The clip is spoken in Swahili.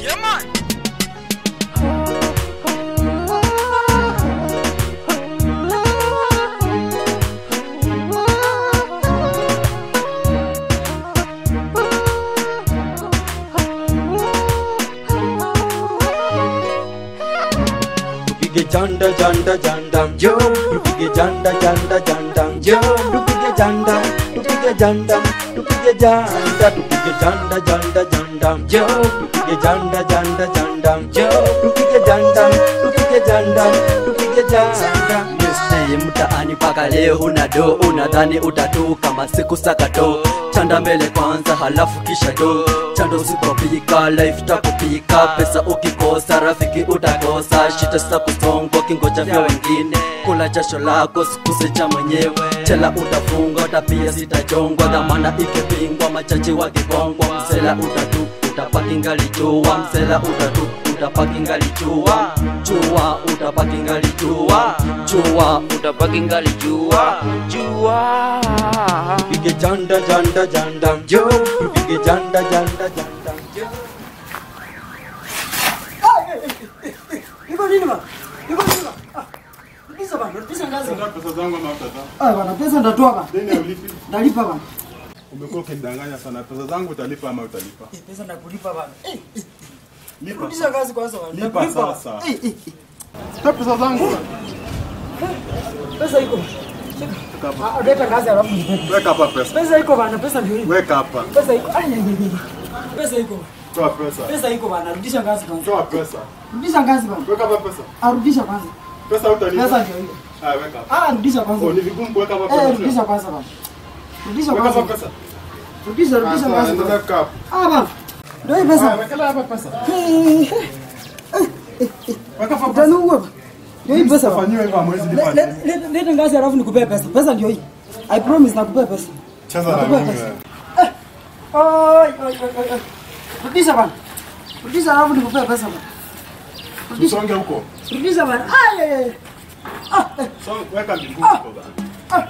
Yeah, janda janda janda janda janda janda jo janda tupige janda tupige janda tupige janda janda janda jo tupige janda janda janda jo tupige janda tupige janda tupige janda mtaani paka leo una do unadhani utatu masiku siku sakato. Chanda mbele kwanza halafu kisha do chando usipopika life takupika pesa ukikosa rafiki utakosa. Shita sita kusongwa kingoja vya wengine. Kula jasho lako sikuse cha mwenyewe. Chela utafunga utapia sitajongwa. Dhamana ikipingwa machache wakigongwa msela utatu utapaki ngali jua. Msela utatu utapaki ngali jua jua utabaki ngali jua jua utabaki ngali jua jua pige janda janda janda jo pige janda janda janda jo? Ah? Ah? Ndalipa. Umekuwa ukidanganya sana. Pesa zangu utalipa ama utalipa? Eh, pesa ndakulipa bana. Eh, eh. Rudisha kazi kwanza. Lipa sasa. Eh, eh, eh. Sasa pesa zangu. Pesa iko. Ah, leta ngazi alafu nipe. Weka hapa pesa. Pesa iko bana, pesa ndio hii. Weka hapa. Pesa iko. Pesa iko. Toa pesa. Pesa iko bana, rudisha kazi kwanza. Toa pesa. Rudisha kazi bana. Weka hapa pesa. Arudisha kwanza. Pesa utalipa. Pesa ndio hiyo. Ah, weka hapa. Ah, rudisha kwanza. Oh, ni vigumu kuweka hapa Eh, rudisha kwanza bana. Rudisha Weka hapa pesa. Rudisha, rudisha kwanza. Ah bana. ndoibesataniuweva eh, eh, eh. ndoibesalethi ngazi alafu ndikupee pesa pesa ndiyoyi. I promise nakupee pesa rudisa bana. Rudisa alafu ndikupee pesa bana. Songe huko rudisa bana. Ah, weka mbinguni ah, huko bana. Ah.